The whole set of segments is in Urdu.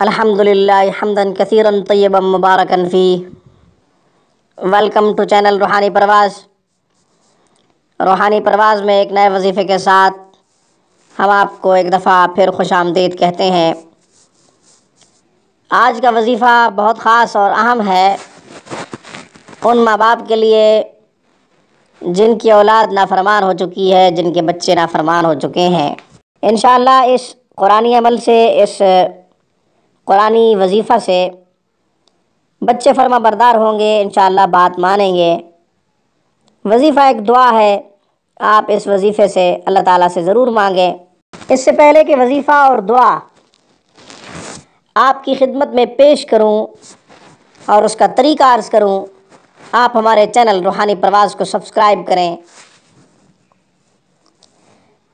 الحمد للہ حمدن کثیرن طیبا مبارکن فی۔ ویلکم ٹو چینل روحانی پرواز۔ روحانی پرواز میں ایک نئے وظیفے کے ساتھ ہم آپ کو ایک دفعہ پھر خوش آمدید کہتے ہیں۔ آج کا وظیفہ بہت خاص اور اہم ہے۔ ان ماں باپ کے لیے جن کی اولاد نافرمان ہو چکی ہے، جن کے بچے نافرمان ہو چکے ہیں۔ انشاءاللہ اس قرآن عمل سے، اس قرآن وظیفہ سے بچے فرما بردار ہوں گے، انشاءاللہ بات مانیں گے۔ وظیفہ ایک دعا ہے، آپ اس وظیفے سے اللہ تعالیٰ سے ضرور مانگیں۔ اس سے پہلے کہ وظیفہ اور دعا آپ کی خدمت میں پیش کروں اور اس کا طریقہ عرض کروں، آپ ہمارے چینل روحانی پرواز کو سبسکرائب کریں۔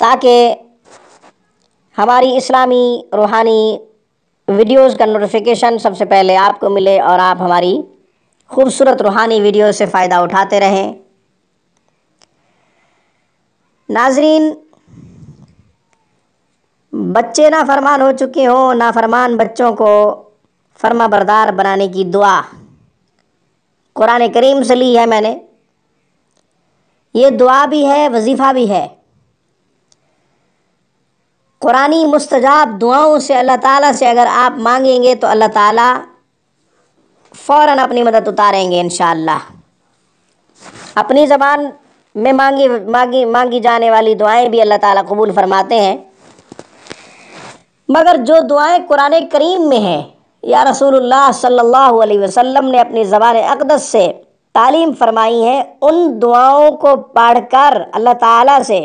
تاکہ ہماری اسلامی روحانی ویڈیوز کا نوٹیفیکیشن سب سے پہلے آپ کو ملے اور آپ ہماری خوبصورت روحانی ویڈیو سے فائدہ اٹھاتے رہیں۔ ناظرین، بچے نا فرمان ہو چکے ہوں، نافرمان بچوں کو فرما بردار بنانے کی دعا۔ قرآن کریم سے لی ہے میں نے۔ یہ دعا بھی ہے، وظیفہ بھی ہے۔ قرآن مستجاب دعاؤں سے اللہ تعالیٰ سے اگر آپ مانگیں گے تو اللہ تعالیٰ فوراً اپنی مدد اتاریں گے انشاءاللہ۔ اپنی زبان میں مانگی مانگی مانگی جانے والی دعائیں بھی اللہ تعالیٰ قبول فرماتے ہیں۔ مگر جو دعائیں قرآن کریم میں ہیں، یا رسول اللہ صلی اللہ علیہ وسلم نے اپنی زبان اقدس سے تعلیم فرمائی ہیں، ان دعاؤں کو پڑھ کر اللہ تعالیٰ سے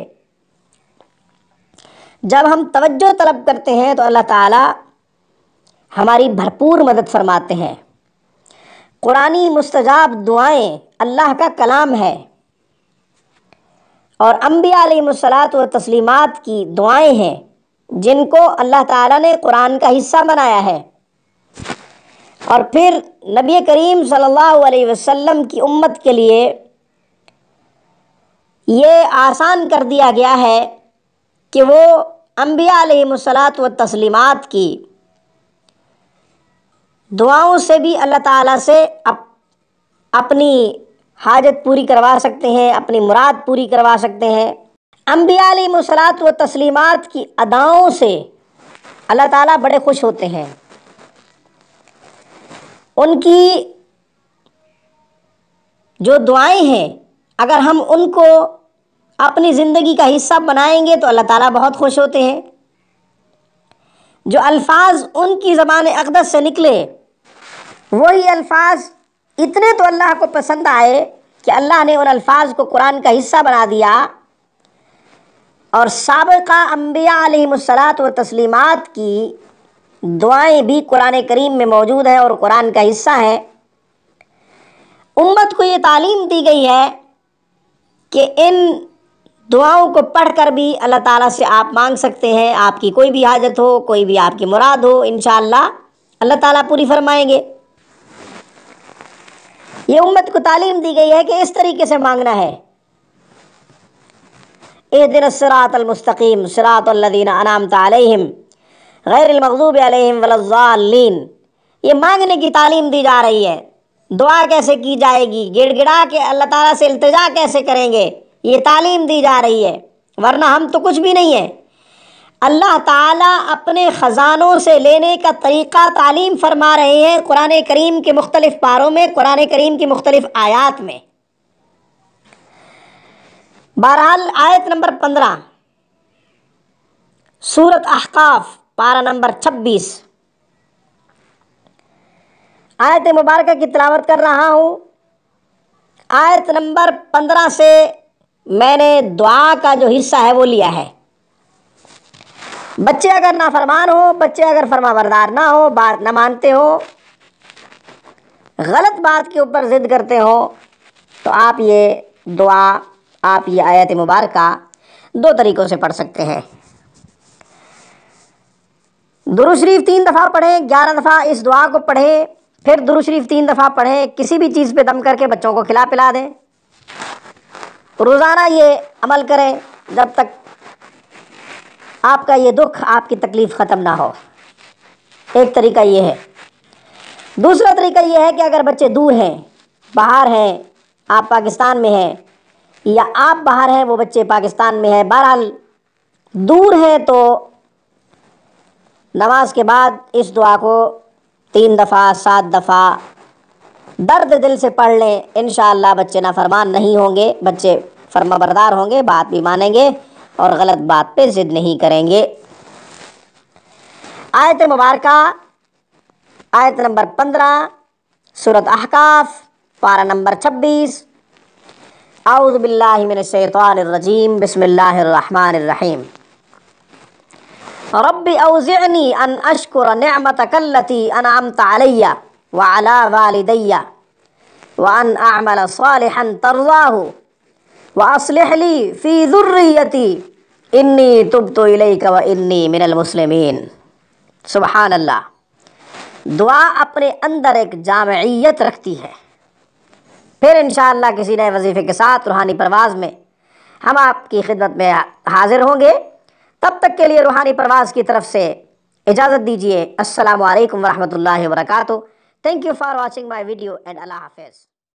جب ہم توجہ طلب کرتے ہیں تو اللہ تعالیٰ ہماری بھرپور مدد فرماتے ہیں۔ قرآن مستجاب دعائیں اللہ کا کلام ہے۔ اور انبیاء علیہ الصلاۃ و تسلیمات کی دعائیں ہیں، جن کو اللہ تعالیٰ نے قرآن کا حصہ بنایا ہے۔ اور پھر نبی کریم صلی اللہ علیہ وسلم کی امت کے لیے یہ آسان کر دیا گیا ہے کہ وہ انبیاء علیہ الصلاۃ و تسلیمات کی دعاؤں سے بھی اللہ تعالیٰ سے اپنی حاجت پوری کروا سکتے ہیں، اپنی مراد پوری کروا سکتے ہیں۔ انبیاء علیہ الصلاۃ و تسلیمات کی اداؤں سے اللہ تعالیٰ بڑے خوش ہوتے ہیں۔ ان کی جو دعائیں ہیں، اگر ہم ان کو اپنی زندگی کا حصہ بنائیں گے تو اللہ تعالیٰ بہت خوش ہوتے ہیں۔ جو الفاظ ان کی زبان اقدس سے نکلے، وہی الفاظ اتنے تو اللہ کو پسند آئے کہ اللہ نے ان الفاظ کو قرآن کا حصہ بنا دیا۔ اور سابقہ انبیاء علیہ الصلاۃ و تسلیمات کی دعائیں بھی قرآن کریم میں موجود ہیں اور قرآن کا حصہ ہیں۔ امت کو یہ تعلیم دی گئی ہے کہ ان دعاؤں کو پڑھ کر بھی اللہ تعالیٰ سے آپ مانگ سکتے ہیں، آپ کی کوئی بھی حاجت ہو، کوئی بھی آپ کی مراد ہو، انشاءاللہ اللہ تعالیٰ پوری فرمائیں گے۔ یہ امت کو تعلیم دی گئی ہے کہ اس طریقے سے مانگنا ہے۔ اح دن سرات المستقیم سرات الدین انعامت علیہم، غیر المغضوب علیہم ولین یہ مانگنے کی تعلیم دی جا رہی ہے۔ دعا کیسے کی جائے گی؟ گڑ گڑا کے اللہ تعالیٰ سے التجا کیسے کریں گے؟ یہ تعلیم دی جا رہی ہے، ورنہ ہم تو کچھ بھی نہیں ہیں۔ اللہ تعالیٰ اپنے خزانوں سے لینے کا طریقہ تعلیم فرما رہے ہیں قرآن کریم کے مختلف پاروں میں، قرآن کریم کی مختلف آیات میں۔ بہرحال آیت نمبر پندرہ سورت احقاف، پارہ نمبر چھبیس۔ آیت مبارکہ کی تلاوت کر رہا ہوں۔ آیت نمبر پندرہ سے میں نے دعا کا جو حصہ ہے وہ لیا ہے۔ بچے اگر نافرمان ہو، بچے اگر فرما بردار نہ ہو، بات نہ مانتے ہو، غلط بات کے اوپر ضد کرتے ہو، تو آپ یہ دعا، آپ یہ آیت مبارکہ دو طریقوں سے پڑھ سکتے ہیں۔ درو شریف تین دفعہ پڑھیں، گیارہ دفعہ اس دعا کو پڑھیں، پھر درو شریف تین دفعہ پڑھیں، کسی بھی چیز پہ دم کر کے بچوں کو کھلا پلا دیں۔ روزانہ یہ عمل کریں جب تک آپ کا یہ دکھ آپ کی تکلیف ختم نہ ہو۔ ایک طریقہ یہ ہے۔ دوسرا طریقہ یہ ہے کہ اگر بچے دور ہیں، باہر ہیں، آپ پاکستان میں ہیں یا آپ باہر ہیں، وہ بچے پاکستان میں ہیں، بہرحال دور ہیں تو نماز کے بعد اس دعا کو تین دفعہ، سات دفعہ درد دل سے پڑھ لیں۔ انشاءاللہ بچے نافرمان نہیں ہوں گے، بچے فرما بردار ہوں گے، بات بھی مانیں گے اور غلط بات پہ ضد نہیں کریں گے۔ آیت مبارکہ، آیت نمبر پندرہ صورت احقاف، پارہ نمبر چھبیس۔ اعوذ باللہ من الشیطان الرجیم، بسم اللہ الرحمن الرحیم۔ رب اوزعنی ان اشکر نعمتک اللتی انعمت علی وعلا والدی وان اعمل صالحا ترضاه واصلح لی فی ذریتی انی تبت الیک و انی من المسلمین سبحان اللہ دعا اپنے اندر ایک جامعیت رکھتی ہے۔ پھر انشاءاللہ کسی نئے وظیفے کے ساتھ، روحانی پرواز میں ہم آپ کی خدمت میں حاضر ہوں گے۔ تب تک کے لیے روحانی پرواز کی طرف سے اجازت دیجیے السلام علیکم ورحمۃ اللہ وبرکاتہ۔ Thank you for watching my video and اللہ حافظ